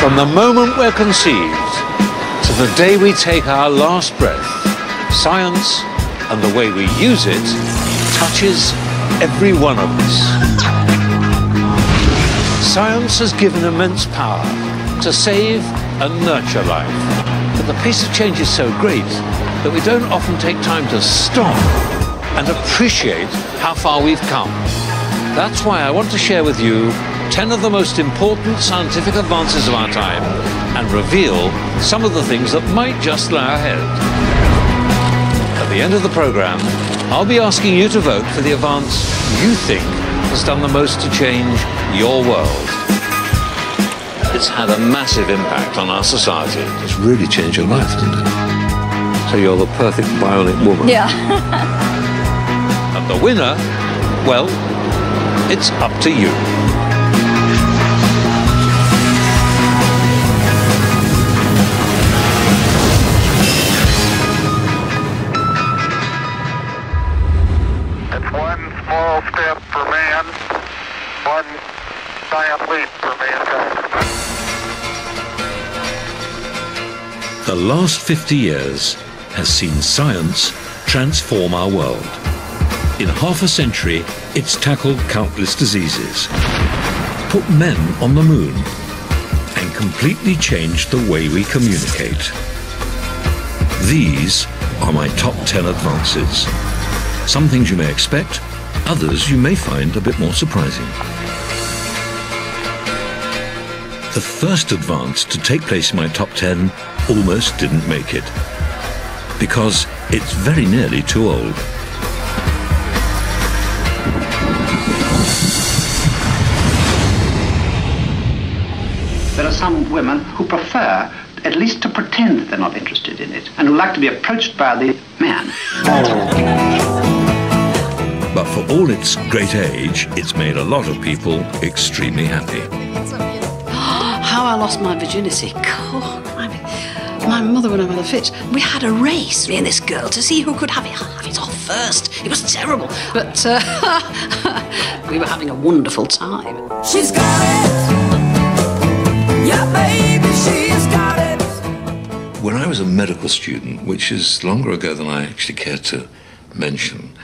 From the moment we're conceived to the day we take our last breath, science and the way we use it touches every one of us. Science has given immense power to save and nurture life. But the pace of change is so great that we don't often take time to stop and appreciate how far we've come. That's why I want to share with you 10 of the most important scientific advances of our time and reveal some of the things that might just lie ahead. At the end of the program, I'll be asking you to vote for the advance you think has done the most to change your world. It's had a massive impact on our society. It's really changed your life, didn't it? So you're the perfect bionic woman. Yeah. And the winner, well, it's up to you. It's one small step for man, one giant leap for mankind. The last 50 years has seen science transform our world. In half a century, it's tackled countless diseases, put men on the moon, and completely changed the way we communicate. These are my top 10 advances. Some things you may expect, others you may find a bit more surprising. The first advance to take place in my top 10 almost didn't make it. Because it's very nearly too old. There are some women who prefer at least to pretend that they're not interested in it and who like to be approached by the man. But for all its great age, it's made a lot of people extremely happy. How I lost my virginity. God, my, my mother, when I had a fit, we had a race, me and this girl, to see who could have it, have it off first. It was terrible. But uh, we were having a wonderful time. She's got it. When I was a medical student, which is longer ago than I actually care to mention,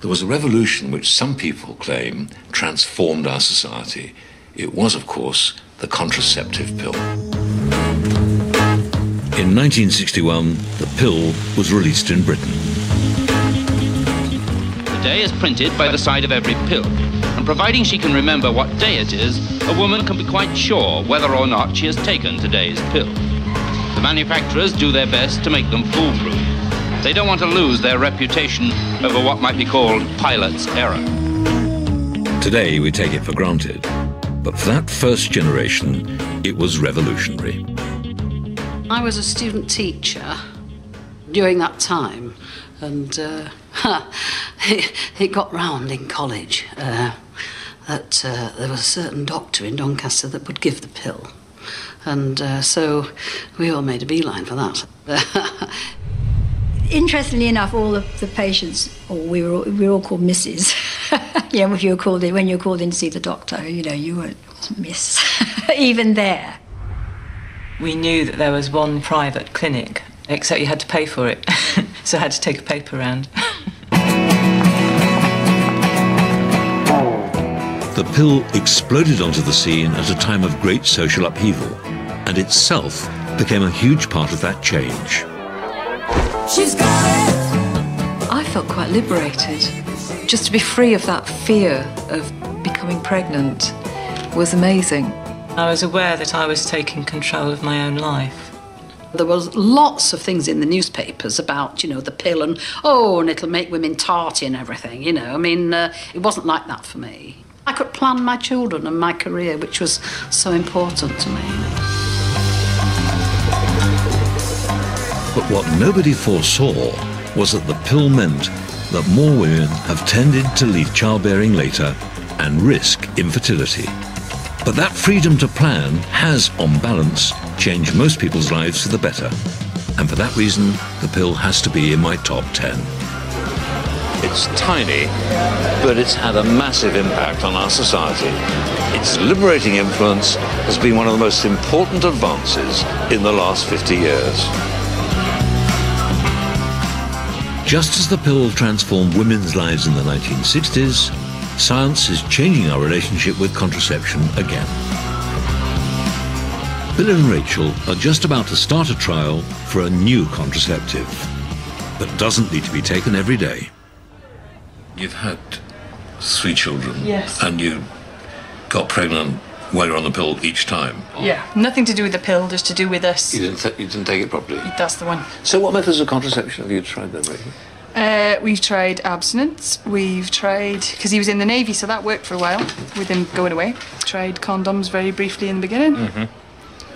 there was a revolution which some people claim transformed our society. It was, of course, the contraceptive pill. In 1961, the pill was released in Britain. The day is printed by the side of every pill, and providing she can remember what day it is, a woman can be quite sure whether or not she has taken today's pill. The manufacturers do their best to make them foolproof. They don't want to lose their reputation over what might be called pilot's error. Today, we take it for granted. But for that first generation, it was revolutionary. I was a student teacher during that time, and uh, it, it got round in college uh, that uh, there was a certain doctor in Doncaster that would give the pill. And uh, so we all made a beeline for that. Interestingly enough, all of the patients, or we were all, we were all called Mrs. you know, if you were called in, when you were called in to see the doctor, you know, you weren't Miss, even there. We knew that there was one private clinic, except you had to pay for it, so I had to take a paper round. The pill exploded onto the scene at a time of great social upheaval, and itself became a huge part of that change. She's got it. I felt quite liberated. Just to be free of that fear of becoming pregnant was amazing. I was aware that I was taking control of my own life. There was lots of things in the newspapers about, you know, the pill and, oh, and it'll make women tarty and everything, you know. I mean, uh, it wasn't like that for me. I could plan my children and my career, which was so important to me. But what nobody foresaw was that the pill meant that more women have tended to leave childbearing later and risk infertility. But that freedom to plan has, on balance, changed most people's lives for the better. And for that reason, the pill has to be in my top 10. It's tiny, but it's had a massive impact on our society. Its liberating influence has been one of the most important advances in the last 50 years. Just as the pill transformed women's lives in the 1960s, science is changing our relationship with contraception again. Bill and Rachel are just about to start a trial for a new contraceptive that doesn't need to be taken every day. You've had three children. Yes. And you got pregnant while you're on the pill each time. Yeah, nothing to do with the pill, just to do with us. You didn't, th- you didn't take it properly. That's the one. So, what methods of contraception have you tried then, Rachel? Uh, we've tried abstinence. We've tried because he was in the navy, so that worked for a while with him going away. Tried condoms very briefly in the beginning. Mm-hmm.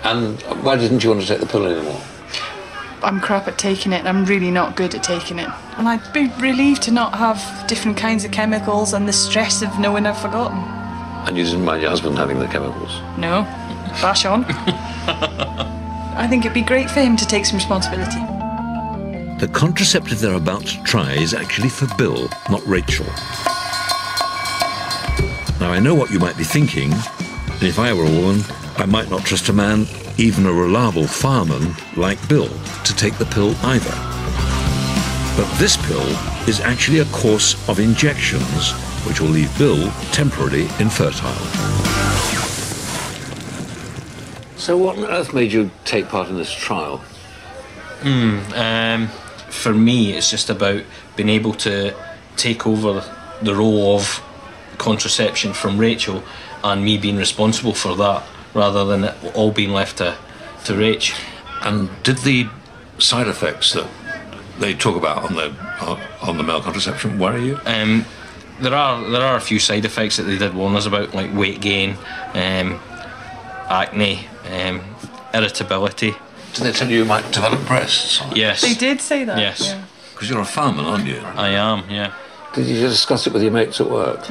And why didn't you want to take the pill anymore? I'm crap at taking it. I'm really not good at taking it, and I'd be relieved to not have different kinds of chemicals and the stress of knowing I've forgotten. And you didn't mind your husband having the chemicals? No, bash on. I think it'd be great for him to take some responsibility. The contraceptive they're about to try is actually for Bill, not Rachel. Now, I know what you might be thinking, and if I were a woman, I might not trust a man, even a reliable fireman like Bill, to take the pill either. But this pill is actually a course of injections which will leave Bill temporarily infertile. So, what on earth made you take part in this trial? Mm, um, for me, it's just about being able to take over the role of contraception from Rachel and me being responsible for that rather than it all being left to, to Rach. And did the side effects that they talk about on the uh, on the male contraception worry you? Um, there are there are a few side effects that they did warn us about, like weight gain, um, acne, um, irritability. Did they tell you you might develop breasts? Yes. They did say that. Yes. yeah. Because you're a farmer, aren't you? I am. Yeah. Did you discuss it with your mates at work?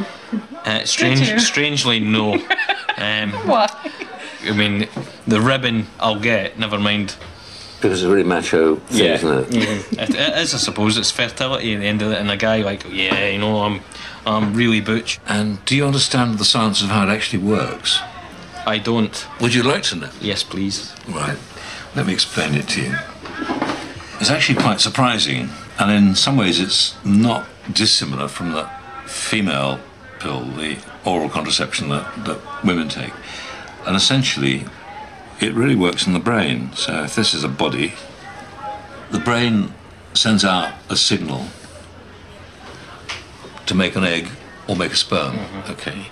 Uh, strange, strangely, no. um, Why? I mean, the ribbon I'll get. Never mind. Because it's a really macho thing, isn't it? Mhm. it, it is, I suppose. It's fertility at the end of it, and a guy like, yeah, you know, I'm, I'm really butch. And do you understand the science of how it actually works? I don't. Would you like to know? Yes, please. Right. Let me explain it to you. It's actually quite surprising, and in some ways, it's not dissimilar from the female pill, the oral contraception that, that women take. And essentially, it really works in the brain. So if this is a body, the brain sends out a signal to make an egg or make a sperm. Mm-hmm. Okay.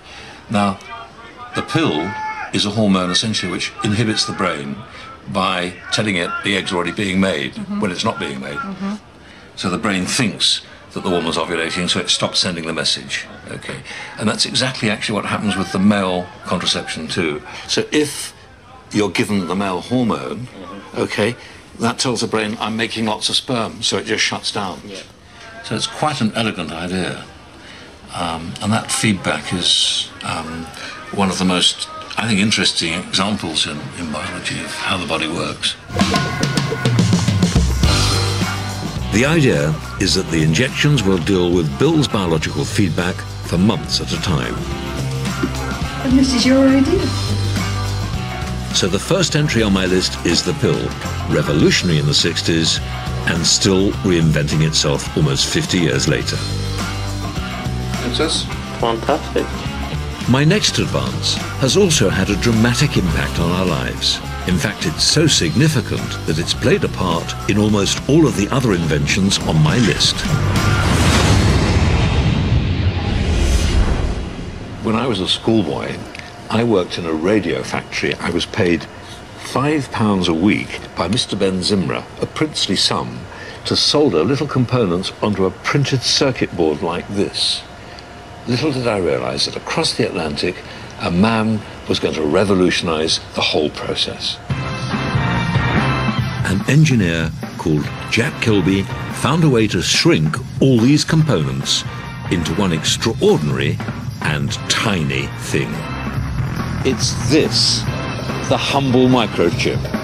Now, the pill is a hormone essentially which inhibits the brain by telling it the egg's already being made mm-hmm. when it's not being made. Mm-hmm. So the brain thinks that the woman's ovulating, so it stops sending the message. Okay, and that's exactly actually what happens with the male contraception too. So if you're given the male hormone, okay, that tells the brain I'm making lots of sperm, so it just shuts down. Yeah. So it's quite an elegant idea, um, and that feedback is um, one of the most, I think, interesting examples in, in biology of how the body works. The idea is that the injections will deal with Bill's biological feedback for months at a time. And this is your idea. So the first entry on my list is the pill, revolutionary in the 60s and still reinventing itself almost 50 years later. It's just fantastic. My next advance has also had a dramatic impact on our lives. In fact, it's so significant that it's played a part in almost all of the other inventions on my list. When I was a schoolboy, I worked in a radio factory. I was paid five pounds a week by Mr. Ben Zimra, a princely sum, to solder little components onto a printed circuit board like this. Little did I realize that across the Atlantic, a man was going to revolutionize the whole process. An engineer called Jack Kilby found a way to shrink all these components into one extraordinary and tiny thing. It's this, the humble microchip.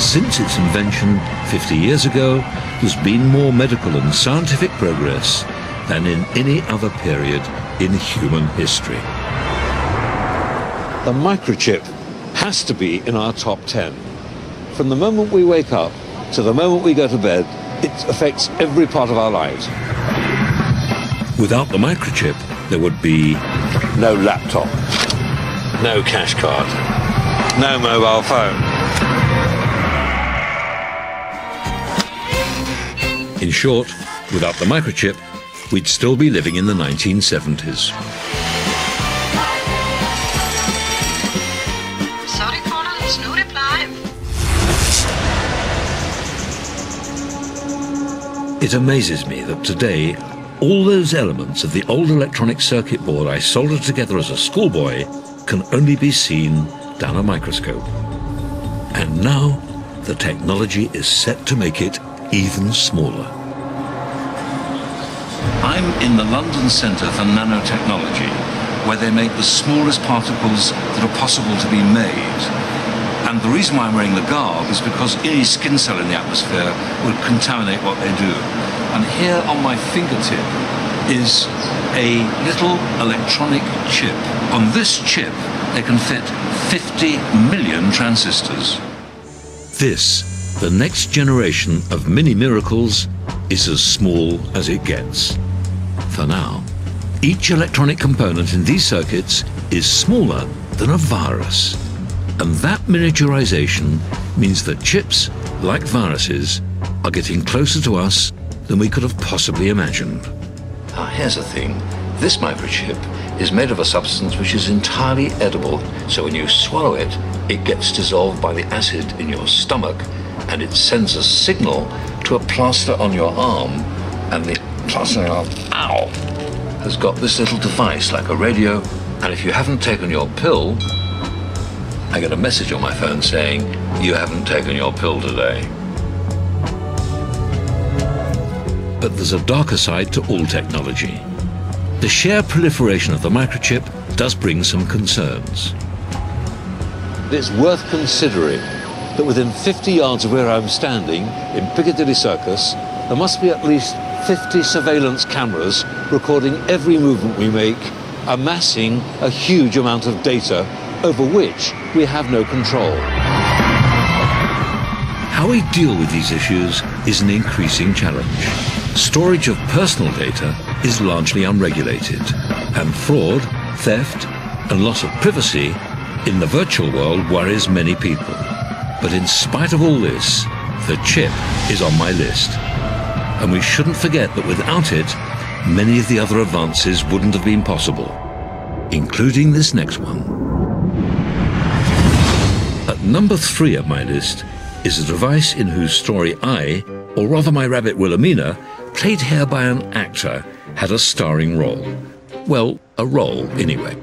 Since its invention, 50 years ago, there's been more medical and scientific progress than in any other period in human history. The microchip has to be in our top 10. From the moment we wake up to the moment we go to bed, it affects every part of our lives. Without the microchip, there would be no laptop, no cash card, no mobile phone. In short, without the microchip, we'd still be living in the 1970s. Sorry, caller, no reply. It amazes me that today, all those elements of the old electronic circuit board I soldered together as a schoolboy can only be seen down a microscope. And now, the technology is set to make it even smaller. I'm in the London Centre for Nanotechnology, where they make the smallest particles that are possible to be made. And the reason why I'm wearing the garb is because any skin cell in the atmosphere would contaminate what they do. And here on my fingertip is a little electronic chip. On this chip, they can fit 50 million transistors. This, the next generation of mini miracles, is as small as it gets. For now, each electronic component in these circuits is smaller than a virus. And that miniaturization means that chips, like viruses, are getting closer to us than we could have possibly imagined. Now, here's the thing this microchip is made of a substance which is entirely edible, so when you swallow it, it gets dissolved by the acid in your stomach and it sends a signal to a plaster on your arm, and the plaster on your arm, ow, has got this little device like a radio, and if you haven't taken your pill, I get a message on my phone saying, You haven't taken your pill today. But there's a darker side to all technology. The sheer proliferation of the microchip does bring some concerns. It's worth considering that within 50 yards of where I'm standing, in Piccadilly Circus, there must be at least 50 surveillance cameras recording every movement we make, amassing a huge amount of data over which we have no control. How we deal with these issues is an increasing challenge. Storage of personal data is largely unregulated, and fraud, theft, and loss of privacy in the virtual world worries many people. But in spite of all this, the chip is on my list. And we shouldn't forget that without it, many of the other advances wouldn't have been possible, including this next one. At number three of my list is a device in whose story I, or rather my rabbit Wilhelmina, played here by an actor, had a starring role. Well, a role anyway.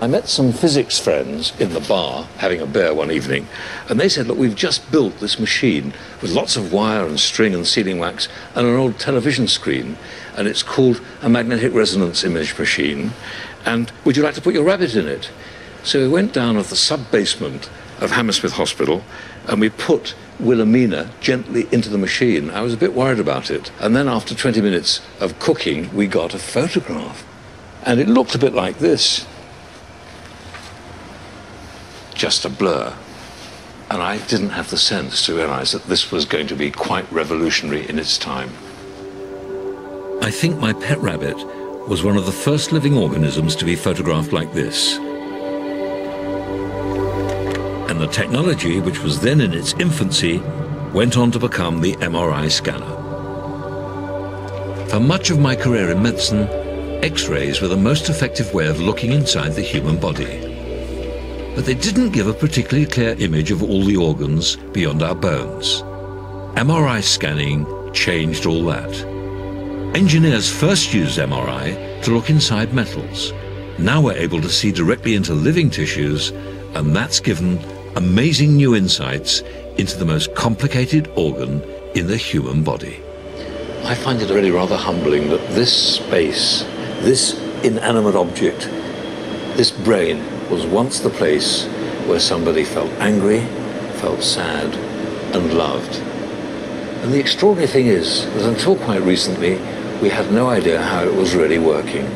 I met some physics friends in the bar having a beer one evening, and they said, Look, we've just built this machine with lots of wire and string and sealing wax and an old television screen, and it's called a magnetic resonance image machine. And would you like to put your rabbit in it? So we went down to the sub basement of Hammersmith Hospital and we put Wilhelmina gently into the machine. I was a bit worried about it. And then after 20 minutes of cooking, we got a photograph. And it looked a bit like this just a blur. And I didn't have the sense to realize that this was going to be quite revolutionary in its time. I think my pet rabbit was one of the first living organisms to be photographed like this. And the technology, which was then in its infancy, went on to become the MRI scanner. For much of my career in medicine, X-rays were the most effective way of looking inside the human body but they didn't give a particularly clear image of all the organs beyond our bones. MRI scanning changed all that. Engineers first used MRI to look inside metals. Now we're able to see directly into living tissues, and that's given amazing new insights into the most complicated organ in the human body. I find it really rather humbling that this space, this inanimate object, this brain was once the place where somebody felt angry, felt sad, and loved. And the extraordinary thing is that until quite recently, we had no idea how it was really working.